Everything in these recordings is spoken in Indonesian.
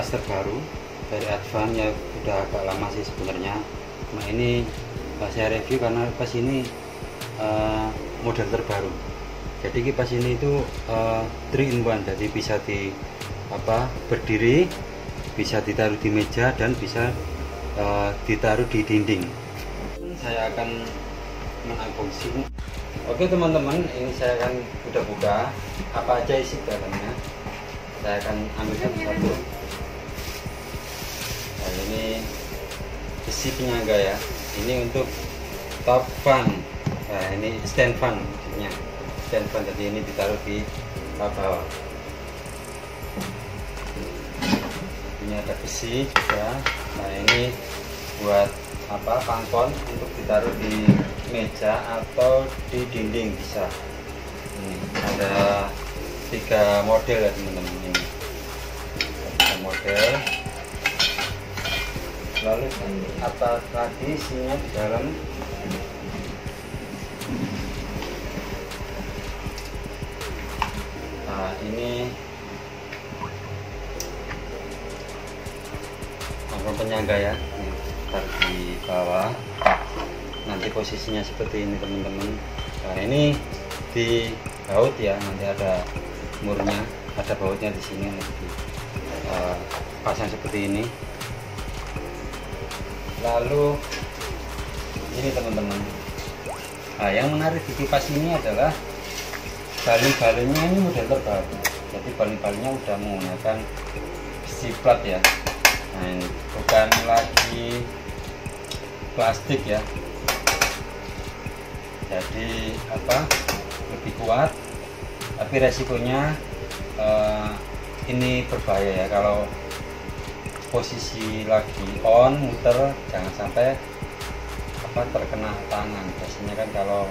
kipas terbaru dari Advan ya udah agak lama sih sebenarnya. Nah ini saya review karena kipas ini uh, model terbaru. Jadi kipas ini itu uh, 3 in 1 jadi bisa di apa berdiri bisa ditaruh di meja dan bisa uh, ditaruh di dinding. Saya akan menunboxing. Oke teman-teman ini saya akan udah buka. Apa aja isi dalamnya? Saya akan ambil satu-satu besi penyangga ya. Ini untuk top fan nah ini stand fan maksudnya. Stand fan jadi ini ditaruh di bawah. Ini ada besi juga nah ini buat apa pangkon untuk ditaruh di meja atau di dinding bisa. Ini ada tiga model ya teman-teman ini. Tiga model lalu apa tadi isinya di dalam? Nah ini. Lampu penyangga ya? Taruh di bawah. Nanti posisinya seperti ini teman-teman. Nah ini di baut ya nanti ada murnya ada bautnya di sini nanti uh, pasang seperti ini lalu ini teman-teman. Nah yang menarik di kipas ini adalah baling-balingnya ini model terbaru. Jadi baling-balingnya udah menggunakan besi plat ya. Nah ini bukan lagi plastik ya. Jadi apa lebih kuat tapi resikonya uh, ini berbahaya ya. Kalau posisi lagi on muter jangan sampai apa terkena tangan. Biasanya kan kalau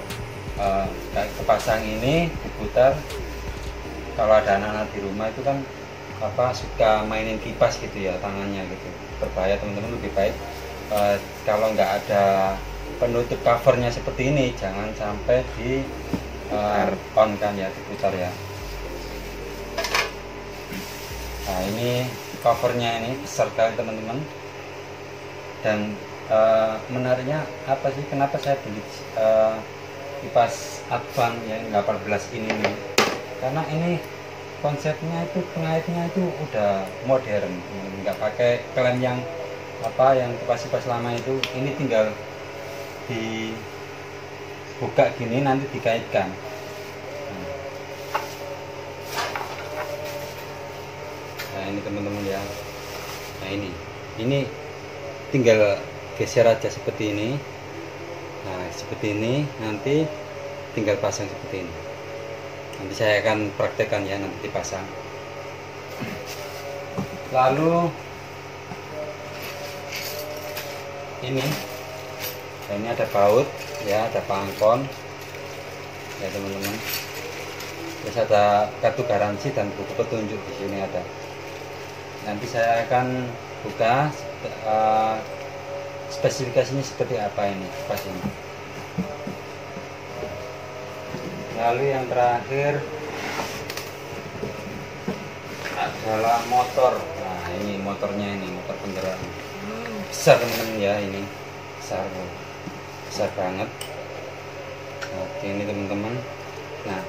uh, kepasang ini diputar kalau ada anak-anak di rumah itu kan apa suka mainin kipas gitu ya tangannya gitu. Berbahaya teman-teman lebih baik uh, kalau nggak ada penutup covernya seperti ini jangan sampai di uh, on kan ya diputar ya. Nah ini covernya ini besar sekali teman-teman. Dan uh, menariknya apa sih? Kenapa saya beli uh, kipas Advan yang 18 ini nih? Karena ini konsepnya itu pengaitnya itu udah modern. Nggak pakai klem yang apa yang kipas-kipas lama itu. Ini tinggal dibuka gini nanti dikaitkan ini teman-teman ya. Nah ini. Ini tinggal geser aja seperti ini. Nah seperti ini. Nanti tinggal pasang seperti ini. Nanti saya akan praktekkan ya nanti dipasang. Lalu ini. Nah ini ada baut ya ada pangkon. Ya teman-teman. Terus ada kartu garansi dan buku petunjuk di sini ada nanti saya akan buka uh, spesifikasinya seperti apa ini pas ini lalu yang terakhir adalah motor. Nah ini motornya ini motor penggerak besar teman-teman ya ini. Besar besar banget. Oke ini teman-teman. Nah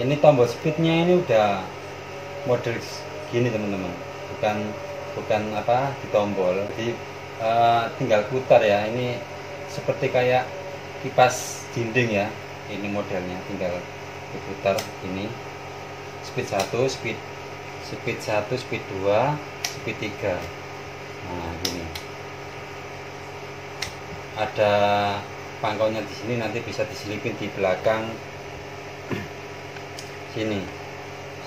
ini tombol speednya ini udah model gini teman-teman bukan bukan apa di tombol jadi uh, tinggal putar ya. Ini seperti kayak kipas dinding ya ini modelnya. Tinggal diputar ini. Speed 1 speed speed 1 speed 2 speed 3 nah gini ada pangkalnya di sini nanti bisa diselipin di belakang. Sini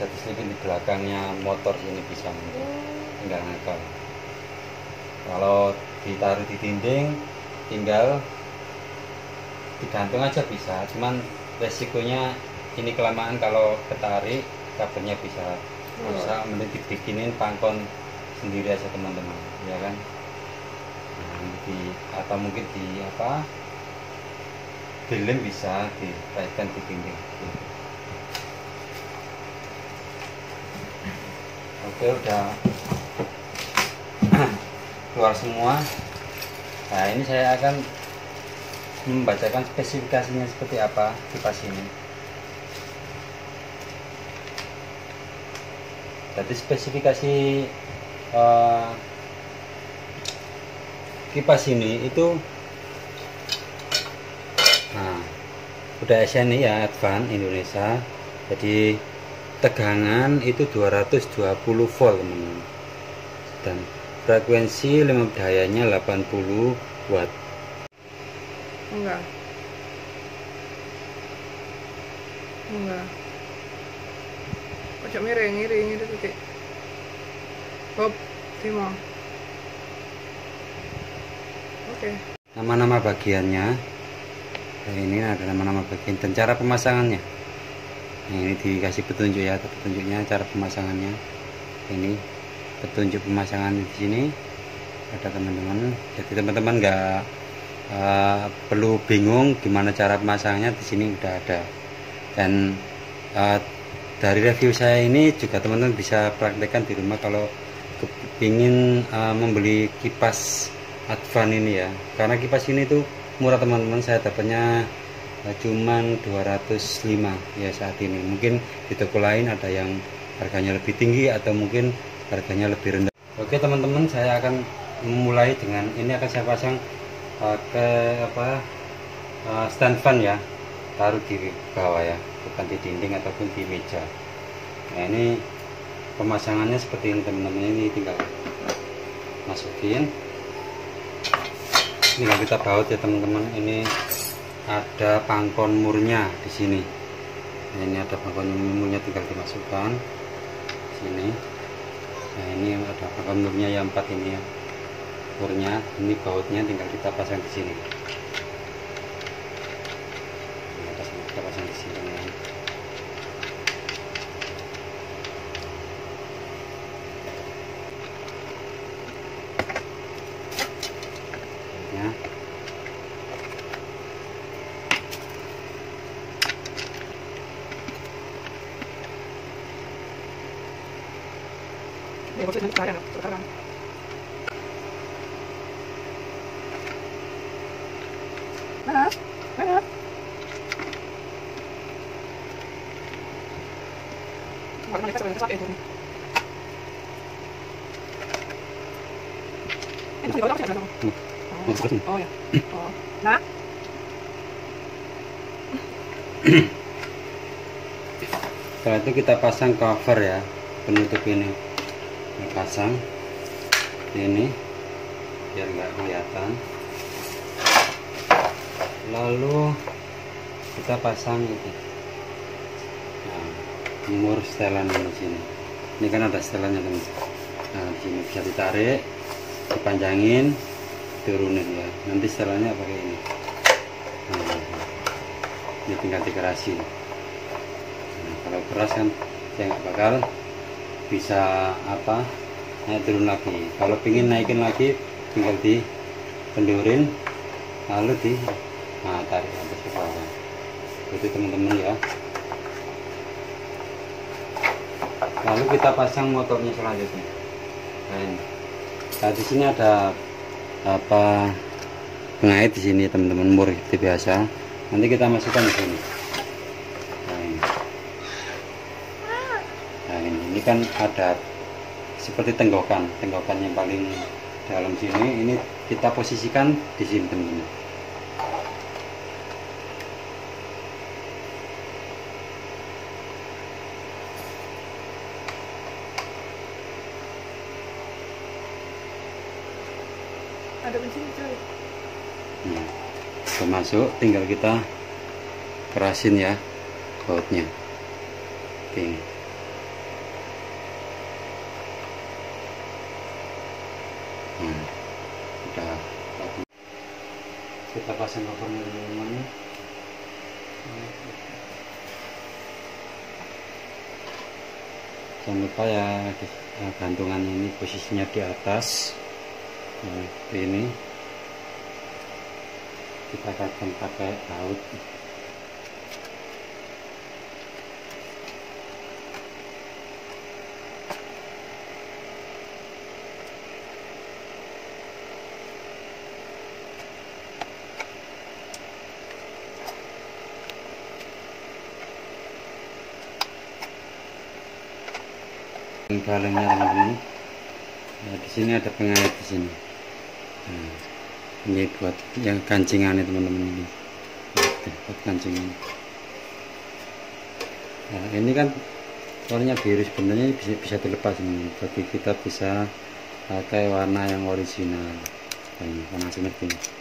bisa diselipin di belakangnya motor sini bisa tinggal ngakal kalau ditaruh di dinding tinggal digantung aja bisa. Cuman resikonya ini kelamaan kalau ketarik kabelnya bisa bisa mending dibikinin pangkon sendiri aja teman-teman. Ya kan? Nah, di atau mungkin di apa? Film bisa dikaitkan di dinding oke udah. Keluar semua. Nah ini saya akan membacakan spesifikasinya seperti apa kipas ini. Jadi spesifikasi uh, kipas ini itu nah udah SNI ya Advan Indonesia. Jadi tegangan itu 220 volt teman-teman. Dan frekuensi lima dayanya 80 watt. Enggak. Enggak. Ojo miring miring itu titik. Bob Timo oke. Nama-nama bagiannya. Nah, ini ada nama-nama bagian dan cara pemasangannya ini dikasih petunjuk ya petunjuknya cara pemasangannya. Ini petunjuk pemasangan di sini. Ada teman-teman. Jadi teman-teman nggak uh, perlu bingung gimana cara pemasangannya di sini udah ada. Dan uh, dari review saya ini juga teman-teman bisa praktekkan di rumah kalau ingin uh, membeli kipas Advan ini ya. Karena kipas ini tuh murah teman-teman. Saya dapatnya cuman 205 ya saat ini. Mungkin di toko lain ada yang harganya lebih tinggi atau mungkin harganya lebih rendah. Oke teman-teman saya akan memulai dengan ini akan saya pasang uh, ke apa uh, stand fan ya. Taruh di bawah ya bukan di dinding ataupun di meja. Nah ini pemasangannya seperti ini teman-teman. Ini tinggal masukin. Tinggal kita baut ya teman-teman. Ini ada pangkon murnya di sini. Nah, ini ada pangkon murnya tinggal dimasukkan sini. Nah ini ada pangkon murnya yang empat ini ya. Murnya ini bautnya tinggal kita pasang di sini kita pasang, kita pasang di sini ya Ini maksudnya nanti kalian sekarang. Oh. Nah, setelah itu kita pasang cover ya penutup ini Kita pasang ini biar nggak kelihatan lalu kita pasang itu nah, umur setelan di sini. Ini kan ada setelannya teman nah di sini bisa ditarik dipanjangin turunin ya. Nanti setelannya pakai ini. Nah, ini tinggal dikerasin. Nah, kalau keras kan saya nggak bakal bisa apa naik turun lagi. Kalau pingin naikin lagi tinggal di kendurin lalu di nah tarik atas ke bawah itu teman-teman ya. Lalu kita pasang motornya selanjutnya. Nah. Nah, di sini ada apa pengait di sini teman-teman mur itu biasa. Nanti kita masukkan di sini. Ini nah ini, ini kan ada seperti tenggokan. Tenggokan yang paling dalam sini. Ini kita posisikan di sini teman-teman ada bensin coy. Nah, sudah masuk tinggal kita kerasin ya bautnya oke. Nah, udah kita pasang covernya teman-teman jangan lupa ya eh, gantungan ini posisinya di atas seperti ini. Kita akan pakai laut. Balengnya teman-teman. Nah, di sini ada pengait di sini nah, ini buat yang kancingan teman-teman. Ini buat kancingan nah ini kan warnanya biru. Sebenarnya bisa bisa dilepas. Ini jadi kita bisa pakai warna yang original ini warna seperti ini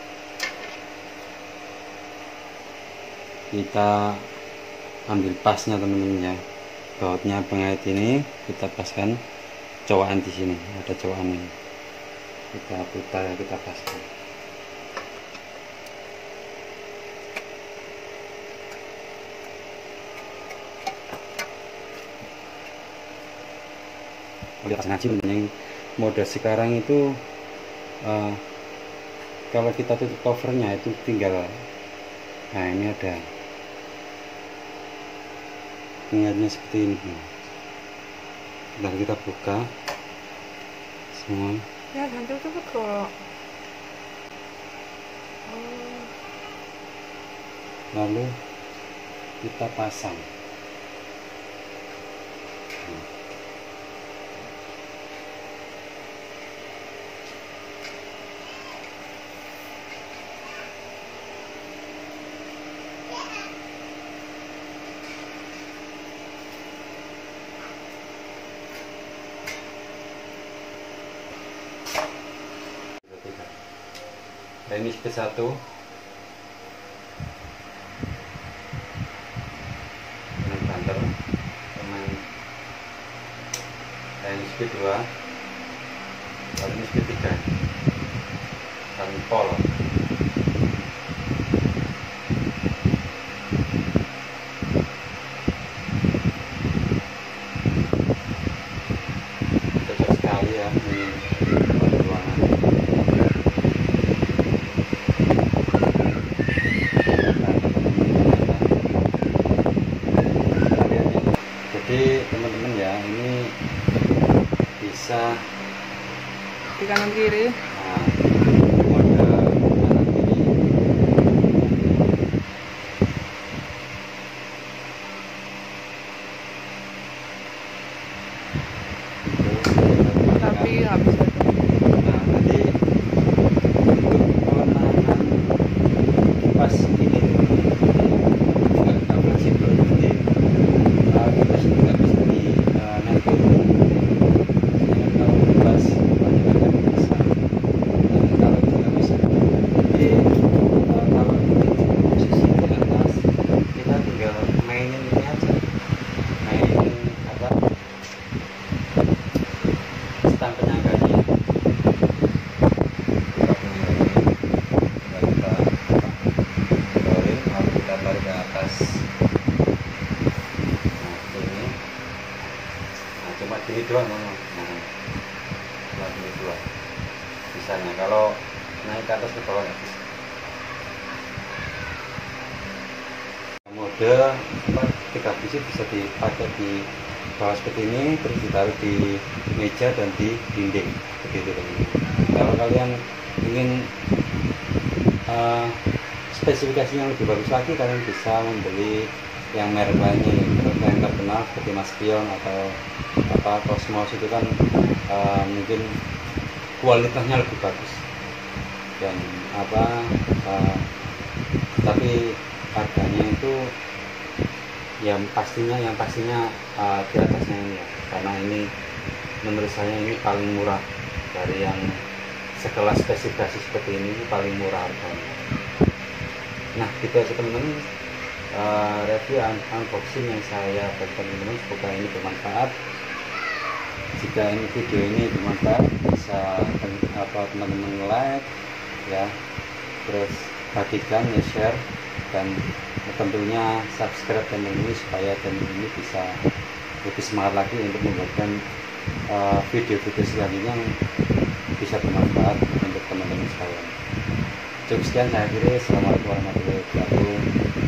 kita ambil pasnya teman-teman ya. Bautnya pengait ini kita paskan cowakan di sini. Ada cowakan ini. Kita putar kita paskan. Pas ngaji mode sekarang itu uh, kalau kita tutup covernya itu tinggal nah ini ada pengingatnya seperti ini. Dan kita buka. Semua. Ya, hancur tuh kok. Oh, lalu kita pasang Nah, ini ke satu. Dengan banter. Ini speed dua lalu ini speed tiga dan pol cocok sekali ya ini ruangan jadi teman-teman ya ini bisa di kanan kiri. nah, mode kanan kiri Itu, Tapi nggak bisa. Nah, tadi untuk kewenangan pas ini nggak nggak fleksibel jadi uh, kita sini nggak bisa di uh, nempel Sehingga kalau pas banyak kan bisa dan kalau itu nggak bisa jadi uh, kalau ini posisi di atas kita tinggal mainin ini aja mainin apa stang penyangganya kita punya ini tinggal kita dorin lalu kita tarik ke atas nah ini nah cuma gini doang nah cuma gini doang. Bisanya kalau naik ke atas ke bawah nggak bisa mode apa tiga biji bisa dipakai di bawah seperti ini terus ditaruh di meja dan di dinding. Begitu kalau kalian ingin uh, spesifikasi yang lebih bagus lagi kalian bisa membeli yang merek lainnya yang, ter- yang terkenal seperti Maspion atau apa Cosmos itu kan uh, mungkin kualitasnya lebih bagus. Dan apa uh, tapi harganya itu yang pastinya yang pastinya uh, di atasnya ini ya. Karena ini menurut saya ini paling murah dari yang sekelas spesifikasi seperti ini paling murah harganya nah gitu aja teman-teman. Uh, review un- unboxing yang saya berikan teman-teman. Semoga ini bermanfaat. Jika ini video ini bermanfaat bisa teman-teman like ya. Terus bagikan ya share. Dan tentunya subscribe channel ini supaya channel ini bisa lebih semangat lagi untuk membuatkan uh, video-video selanjutnya yang bisa bermanfaat untuk teman-teman sekalian cukup sekian saya akhiri. Assalamualaikum warahmatullahi wabarakatuh.